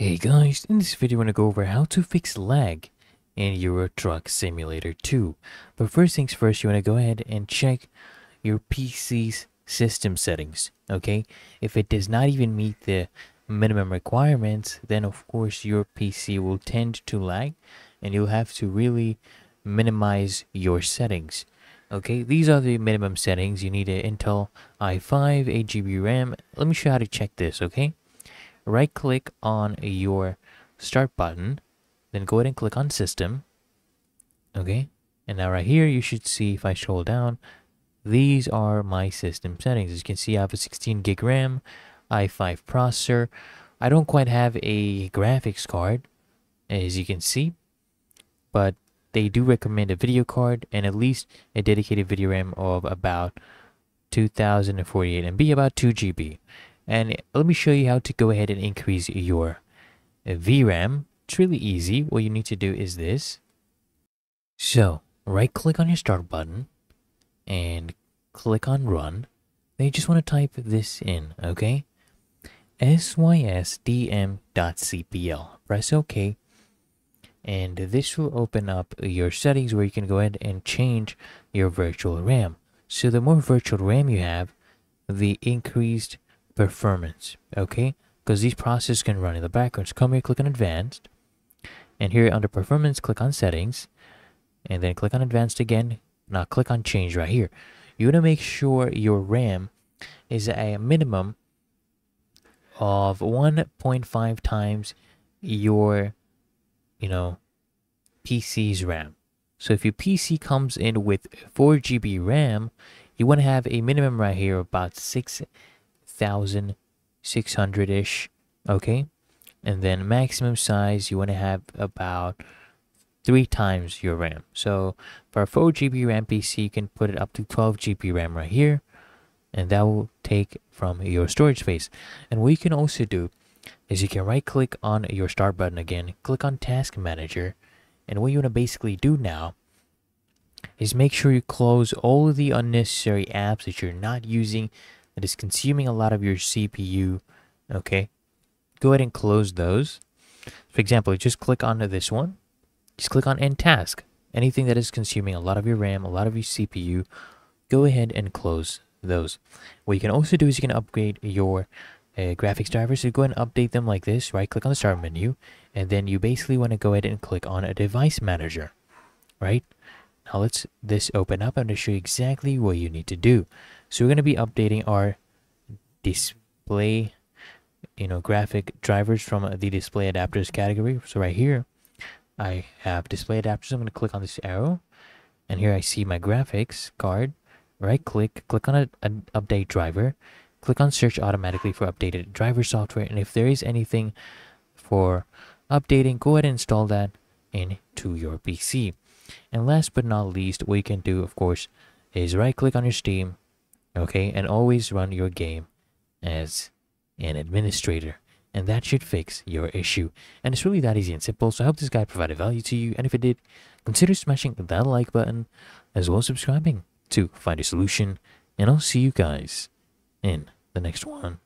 Hey guys, in this video I'm going to go over how to fix lag in Euro Truck Simulator 2. But first things first, you want to go ahead and check your PC's system settings, okay? If it does not even meet the minimum requirements, then of course your PC will tend to lag and you'll have to really minimize your settings. Okay, these are the minimum settings. You need an Intel i5, 8GB RAM. Let me show you how to check this, okay? Right click on your start button, then go ahead and click on system. Okay, and now right here you should see if I scroll down, these are my system settings. As you can see, I have a 16 gig RAM, i5 processor. I don't quite have a graphics card, as you can see, but they do recommend a video card and at least a dedicated video RAM of about 2048 MB, about 2 GB. And let me show you how to go ahead and increase your VRAM. It's really easy. What you need to do is this. So, right click on your start button and click on run. Then you just want to type this in, okay? sysdm.cpl. Press OK. And this will open up your settings where you can go ahead and change your virtual RAM. So the more virtual RAM you have, the increased performance, okay? Because these processes can run in the background. So come here, click on advanced. And here under performance, click on settings. And then click on advanced again. Now click on change right here. You want to make sure your RAM is a minimum of 1.5 times your, you know, PC's RAM. So if your PC comes in with 4 GB RAM, you want to have a minimum right here about 6 1600 ish okay? And then maximum size you want to have about three times your RAM. So for a 4 GB RAM PC you can put it up to 12 GB RAM right here and that will take from your storage space. And what you can also do is you can right click on your start button again click on task manager and what you want to basically do now is make sure you close all the unnecessary apps that you're not using that is consuming a lot of your CPU, okay, go ahead and close those. For example, just click onto this one. Just click on end task. Anything that is consuming a lot of your RAM, a lot of your CPU, go ahead and close those. What you can also do is you can upgrade your uh, graphics drivers. So go ahead and update them like this. Right click on the start menu. And then you basically want to go ahead and click on a device manager. Right? Now let's this open up. I'm going to show you exactly what you need to do. So we're going to be updating our display, you know, graphic drivers from the display adapters category. So right here, I have display adapters. I'm going to click on this arrow. And here I see my graphics card. Right click, click on an update driver. Click on search automatically for updated driver software. And if there is anything for updating, go ahead and install that into your PC. And last but not least, what you can do, of course, is right click on your Steam, okay, and always run your game as an administrator. And that should fix your issue. And it's really that easy and simple. So I hope this guide provided value to you. And if it did, consider smashing that like button as well as subscribing to FindYourSolution. And I'll see you guys in the next one.